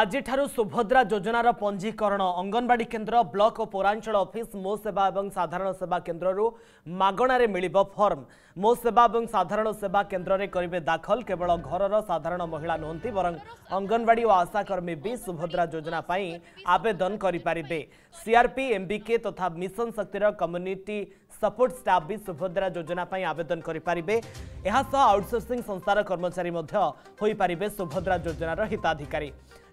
আজিঠার সুভদ্রা যোজনাৰ পঞ্জীකරণ অঙ্গনবাড়ি কেন্দ্ৰ block অপৰাঞ্চল office মো সেৱা আৰু সাধাৰণ সেৱা কেন্দ্ৰৰ মাগণারে مليব ফৰ্ম মো সেৱা আৰু সাধাৰণ সেৱা কেন্দ্ৰৰে কৰিবে দাখিল কেৱল ঘৰৰ সাধাৰণ মহিলা নহয়তি বৰং অঙ্গনবাড়ি আৰু আশা কৰ্মী ବି সুভদ্রা যোজনা পাই আবেদন কৰি পৰিবে সিৰপি এমবিকে তথা মিশন শক্তিৰ কমিউনিটি सपोर्ट स्टाफ भी सुभद्रा योजना आवेदन करें ଏହାସହ ଆଉଟସୋର୍ସିଂ ସଂସ୍ଥାର କର୍ମଚାରୀ ମଧ୍ୟ ହୋଇପାରିବେ ସୁଭଦ୍ରା ଯୋଜନାର ହିତାଧିକାରୀ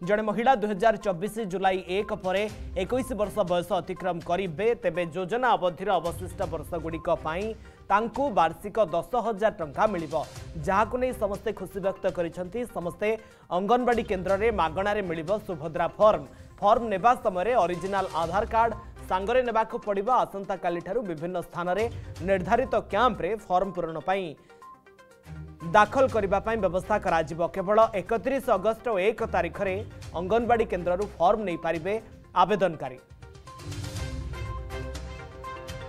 ଜଣେ ମହିଳା ଦୁଇହଜାର ଚବିଶ ଜୁଲାଇ ଏକ ପରେ ଏକୋଇଶ ବର୍ଷ ବୟସ ଅତିକ୍ରମ କରିବେ ତେବେ ଯୋଜନା ଅବଧିର ଅବଶିଷ୍ଟ ବର୍ଷଗୁଡ଼ିକ ପାଇଁ ତାଙ୍କୁ ବାର୍ଷିକ ଦଶ ହଜାର ଟଙ୍କା ମିଳିବ ଯାହାକୁ ନେଇ ସମସ୍ତେ ଖୁସି ବ୍ୟକ୍ତ କରିଛନ୍ତି ସମସ୍ତେ ଅଙ୍ଗନବାଡ଼ି କେନ୍ଦ୍ରରେ ମାଗଣାରେ ମିଳିବ ସୁଭଦ୍ରା ଫର୍ମ ଫର୍ମ ନେବା ସମୟରେ ଅରିଜିନାଲ ଆଧାର କାର୍ଡ଼ ସାଙ୍ଗରେ ନେବାକୁ ପଡ଼ିବ ଆସନ୍ତାକାଲିଠାରୁ ବିଭିନ୍ନ ସ୍ଥାନରେ ନିର୍ଦ୍ଧାରିତ କ୍ୟାମ୍ପରେ ଫର୍ମ ପୂରଣ ପାଇଁ ଦାଖଲ କରିବା ପାଇଁ ବ୍ୟବସ୍ଥା କରାଯିବ କେବଳ ଏକତିରିଶ ଅଗଷ୍ଟ ଓ ଏକ ତାରିଖରେ ଅଙ୍ଗନବାଡ଼ି କେନ୍ଦ୍ରରୁ ଫର୍ମ ନେଇପାରିବେ ଆବେଦନକାରୀ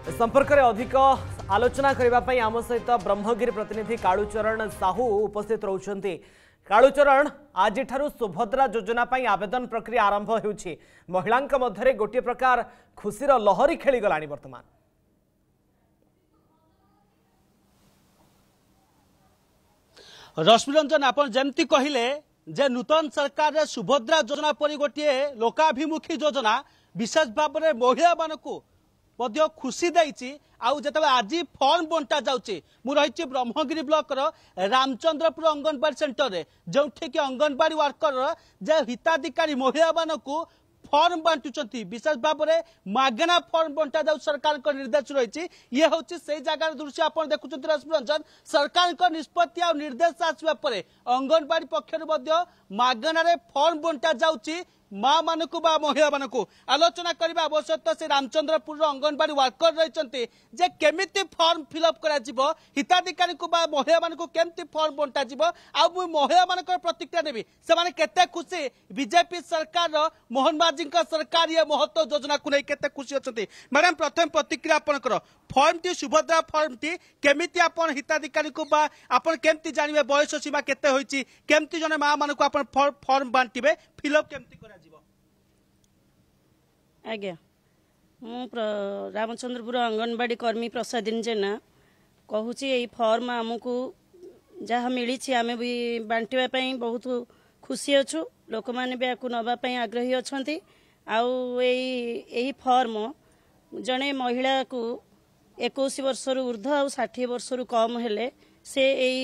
ଏ ସମ୍ପର୍କରେ ଅଧିକ ଆଲୋଚନା କରିବା ପାଇଁ ଆମ ସହିତ ବ୍ରହ୍ମଗିରି ପ୍ରତିନିଧି କାଳୁଚରଣ ସାହୁ ଉପସ୍ଥିତ ରହୁଛନ୍ତି কালুচরণ আজিঠার সুভদ্রা যোজনা পাই আবেদন প্রক্রিয়া আরম্ভ হেউছি মহিলাঙ্ক মধ্যে গোটিয়ে প্রকার খুশির লহরি খেলিগলা বর্তমান রশ্মিরঞ্জন আপনার যেমতি কহিলে যে নূতন সরকার সুভদ্রা যোজনা পরি গোটিয়ে লোকাভিমুখী যোজনা বিশেষ ভাবে মহিলা মানুষ ମଧ୍ୟ ଖୁସି ଦେଇଛି ଆଉ ଯେତେବେଳେ ଆଜି ଫର୍ମ ବଣ୍ଟା ଯାଉଛି ମୁଁ ରହିଛି ବ୍ରହ୍ମଗିରି ବ୍ଲକର ରାମଚନ୍ଦ୍ରପୁର ଅଙ୍ଗନବାଡ଼ି ସେଣ୍ଟରରେ ଯେଉଁଠିକି ଅଙ୍ଗନବାଡ଼ି ୱାର୍କର ଯେ ହିତାଧିକାରୀ ମହିଳାମାନଙ୍କୁ ଫର୍ମ ବାଣ୍ଟୁଛନ୍ତି ବିଶେଷ ଭାବରେ ମାଗଣା ଫର୍ମ ବଣ୍ଟା ଯାଉ ସରକାରଙ୍କ ନିର୍ଦ୍ଦେଶ ରହିଛି ଇଏ ହେଉଛି ସେଇ ଜାଗାର ଦୃଶ୍ୟ ଆପଣ ଦେଖୁଛନ୍ତି ରଶ୍ମିରଞ୍ଜନ ସରକାରଙ୍କ ନିଷ୍ପତ୍ତି ଆଉ ନିର୍ଦ୍ଦେଶ ଆସିବା ପରେ ଅଙ୍ଗନବାଡ଼ି ପକ୍ଷରୁ ମଧ୍ୟ ମାଗଣାରେ ଫର୍ମ ବଣ୍ଟା ଯାଉଛି মা মানুষ বা মহিলা মানুষ আলোচনা করা আবশ্যক সে রামচন্দ্রপুর অঙ্গনবাড়ি ওয়ার্কর রয়েছেন যে কেমিতি ফর্ম ফিল আপ করা হিতাধিকারী বা মহিলা মানুষ কেমতি ফর্ম বন্টা যাব মু মহিলা মানুষ প্রতিক্রিয়া নেবি সে কেতে খুশি বিজেপি সরকার মোহন মাঝি সরকার ইয়ে মহত্ব যোজনা কেতে খুশি অনেক ম্যাডাম প্রথমে প্রতিক্রিয়া আপনার ফর্মটি সুভদ্রা ফর্মটি কেমিতি আপনার হিতাধিকারী বা আপনার কেমতি জানিবে বয়স সীমা কেতে হয়েছে কেমতি জনে মা মানুষ আপনার ফর্ম বাঁটবে ফিল আপ কেমতি করা আজ্ঞা মু রামচন্দ্রপুর অঙ্গনবাড়ি কর্মী প্রসাদিন জেনা কুচি এই ফর্ম আমি ଯାହା ମିଳିଛି ଆମେ ବି ବାଣ୍ଟିବା ପାଇଁ ବହୁତ ଖୁସି ଅଛୁ ଲୋକମାନେ ବି ଆକୁ ନେବା ପାଇଁ ଆଗ୍ରହୀ ଅଛନ୍ତି ଆଉ ଏଇ ଏହି ଫର୍ମ ଜଣେ ମହିଳାକୁ ଏକୋଇଶ ବର୍ଷରୁ ଉର୍ଦ୍ଧ ଆଉ ଷାଠିଏ ବର୍ଷରୁ କମ୍ ହେଲେ ସେ ଏଇ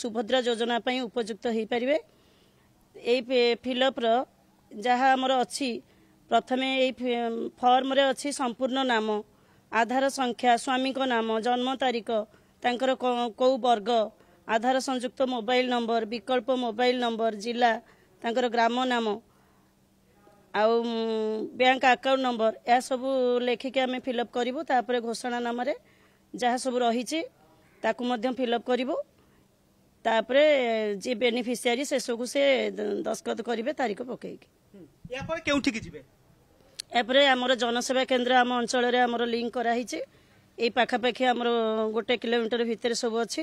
ସୁଭଦ୍ରା ଯୋଜନା ପାଇଁ ଉପଯୁକ୍ତ ହୋଇପାରିବେ ଏଇ ଫିଲପ୍ର ଯାହା ଆମର ଅଛି ପ୍ରଥମେ ଏଇ ଫର୍ମରେ ଅଛି ସମ୍ପୂର୍ଣ୍ଣ ନାମ ଆଧାର ସଂଖ୍ୟା ସ୍ୱାମୀଙ୍କ ନାମ ଜନ୍ମ ତାରିଖ ତାଙ୍କର କେଉଁ ବର୍ଗ ଆଧାର ସଂଯୁକ୍ତ ମୋବାଇଲ୍ ନମ୍ବର ବିକଳ୍ପ ମୋବାଇଲ୍ ନମ୍ବର ଜିଲ୍ଲା ତାଙ୍କର ଗ୍ରାମ ନାମ ଆଉ ବ୍ୟାଙ୍କ ଆକାଉଣ୍ଟ ନମ୍ବର ଏହାସବୁ ଲେଖିକି ଆମେ ଫିଲଅପ୍ କରିବୁ ତାପରେ ଘୋଷଣା ନାମରେ ଯାହା ସବୁ ରହିଛି ତାକୁ ମଧ୍ୟ ଫିଲଅପ୍ କରିବୁ ତାପରେ ଯିଏ ବେନିଫିସିଆରୀ ସେସବୁ ସେ ଦସ୍ତଖତ କରିବେ ତାରିଖ ପକେଇକି ଏହାପରେ କେଉଁଠିକି ଯିବେ ଏହାପରେ ଆମର ଜନସେବା କେନ୍ଦ୍ର ଆମ ଅଞ୍ଚଳରେ ଆମର ଲିଙ୍କ କରାହେଇଛି ଏଇ ପାଖାପାଖି ଆମର ଗୋଟେ କିଲୋମିଟର ଭିତରେ ସବୁ ଅଛି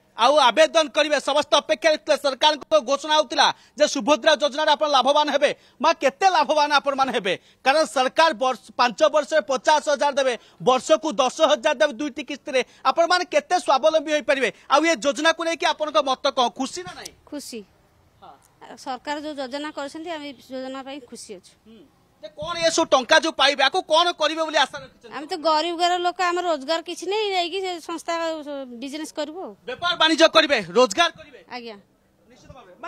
ଆଉ ଆବେଦନ କରିବେ ସମସ୍ତ ଅପେକ୍ଷାରେ ଥିଲେ ସରକାରଙ୍କ ଘୋଷଣା ହେଉଥିଲା ଯେ ସୁଭଦ୍ରା ଯୋଜନାରେ ଆପଣ ଲାଭବାନ ହେବେ ମା କେତେ ଲାଭବାନ ଆପଣମାନେ ହେବେ କାରଣ ସରକାର ପାଞ୍ଚ ବର୍ଷରେ ପଚାଶ ହଜାର ଦେବେ ବର୍ଷକୁ ଦଶ ହଜାର ଦେବେ ଦୁଇଟି କିସ୍ତିରେ ଆପଣମାନେ କେତେ ସ୍ୱାବଲମ୍ବୀ ହୋଇପାରିବେ ଆଉ ଏ ଯୋଜନାକୁ ନେଇକି ଆପଣଙ୍କ ମତ କ'ଣ ଖୁସି ନା ନାହିଁ ଖୁସି ସରକାର ଯେଉଁ ଯୋଜନା କରିଛନ୍ତି ଆମେ ଯୋଜନା ପାଇଁ ଖୁସି ଅଛୁ কোন এসব টঙ্কা যে পাইবে আকু কোন করিবে বলে আশা রাখিছেন আমি তো গরিব ঘর লোক আমার রোজগার কিছু নেই যাইকি সংস্থা বিজনেস করিব ব্যাপার বাণিজ্য করিবে রোজগার করিবে আজ্ঞা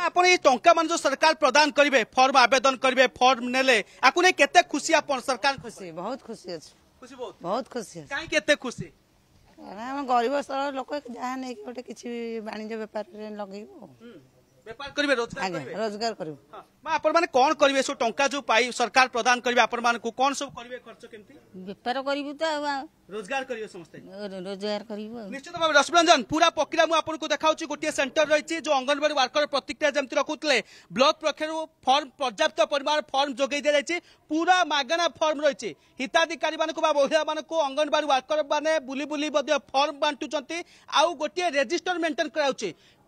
ଆପଣ ଏଇ ଟଙ୍କା ମାନ ଯୋଉ ସରକାର ପ୍ରଦାନ କରିବେ ଫର୍ମ ଆବେଦନ କରିବେ ଫର୍ମ ନେଲେ ଆକୁ ନେଇ କେତେ ଖୁସି ଆପଣ ସରକାର ଖୁସି ବହୁତ ଖୁସି ଅଛି ଖୁସି ବହୁତ ବହୁତ ଖୁସି ଅଛି କାହିଁକି ଏତେ ଖୁସି କାରଣ ଆମ ଗରିବ ସ୍ଥଳ ଲୋକ ଯାହା ନେଇକି ଗୋଟେ କିଛି ବାଣିଜ୍ୟ ବେପାରରେ ଲଗେଇବୁ बेपार करबे रोजगारी करबे मा अपन पाई सरकार प्रदान करबे अपन मान को कोन सब करबे खर्च केमती बेपार करिबु त रोजगारी करियो समस्त रोजगारी करिबु निश्चित भाबे रश्मरण पूरा पकरीमा आपन को देखाउछी गोटिया सेन्टर रहिछ जे अंगनवाडी वर्कर हिताधिकारी अंगनवाडी वर्कर माने बुली बुली बध्य फॉर्म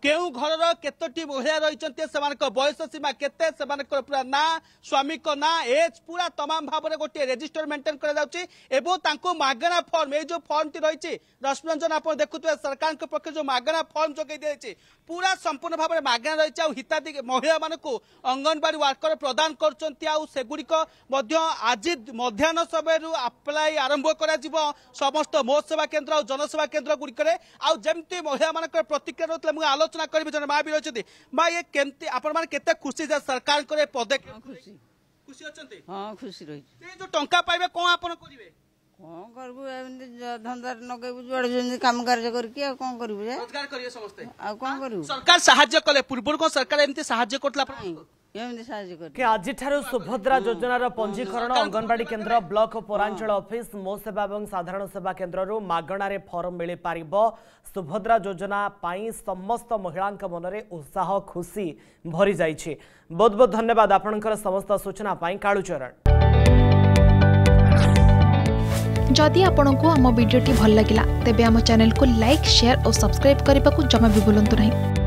কেউ ঘরর কেতোটি মহিলা রয়েছেন সে বয়স সীমা কেতে সে পুরা না স্বামী না এজ পুরা তমাম ভাবে গোটি রেজিষ্টর মেন্টেন করা যাচ্ছে এবং তাঁকু মাগণা ফর্ম এই যে ফর্মটি রয়েছে রশ্মিরঞ্জন আপনার দেখুথে সরকার পক্ষ যে মাগণা ফর্ম যোগাই দিয়েছে পুরা সম্পূর্ণ ভাবে মাগণা রয়েছে আিতাধি মহিলা মানুষ অঙ্গনবাড়ি ওয়ার্কর প্রদান করছেন আগুড়িক আজি মধ্যাহ্ন সময় আপ্লাই আরম্ভ করা সমস্ত মো সেবা কেন্দ্র আর জনসেবা কেন্দ্র গুড়ি আমি যেমি মহিলা মানুষ প্রতিক্রিয়া রয়েছে আলো ଆଲୋଚନା କରିବି ଜଣେ ମା ବି ଅଛନ୍ତି ମା ଇଏ କେମିତି ଆପଣମାନେ କେତେ ଖୁସି ଯେ ସରକାରଙ୍କର ଏ ପଦକ୍ଷେପ ଖୁସି ଖୁସି ଅଛନ୍ତି ହଁ ଖୁସି ରହିଛି ସେ ଯୋଉ ଟଙ୍କା ପାଇବେ କଣ ଆପଣ କରିବେ କଣ କରିବୁ ଏମିତି ଧନ୍ଦାରେ ନଗେଇବୁ ଯୁଆଡେ ଯେମିତି କାମ କାର୍ଯ୍ୟ କରିକି ଆଉ କଣ କରିବୁ ଯେ ରୋଜଗାର କରିବେ ସମସ୍ତେ ଆଉ କଣ କରିବୁ ସରକାର ସାହାଯ୍ୟ କଲେ ପୂର୍ବରୁ କଣ ସରକାର ଏମିତି ସାହାଯ୍ୟ କରୁଥିଲା ଆପଣ ଆଜିଠାରୁ ସୁଭଦ୍ରା ଯୋଜନାର ପଞ୍ଜୀକରଣ ଅଙ୍ଗନବାଡ଼ି କେନ୍ଦ୍ର ବ୍ଲକ ପୌରାଞ୍ଚଳ ଅଫିସ ମୋ ସେବା ଏବଂ ସାଧାରଣ ସେବା କେନ୍ଦ୍ରରୁ ମାଗଣାରେ ଫର୍ମ ମିଳିପାରିବ ସୁଭଦ୍ରା ଯୋଜନା ପାଇଁ ସମସ୍ତ ମହିଳାଙ୍କ ମନରେ ଉତ୍ସାହ ଖୁସି ଭରିଯାଇଛି ବହୁତ ବହୁତ ଧନ୍ୟବାଦ ଆପଣଙ୍କର ସମସ୍ତ ସୂଚନା ପାଇଁ କାଳୁଚରଣ ଯଦି ଆପଣଙ୍କୁ ଆମ ଭିଡ଼ିଓଟି ଭଲ ଲାଗିଲା ତେବେ ଆମ ଚ୍ୟାନେଲକୁ ଲାଇକ୍ ସେୟାର ଓ ସବସ୍କ୍ରାଇବ୍ କରିବାକୁ ଜମା ବି ଭୁଲନ୍ତୁ ନାହିଁ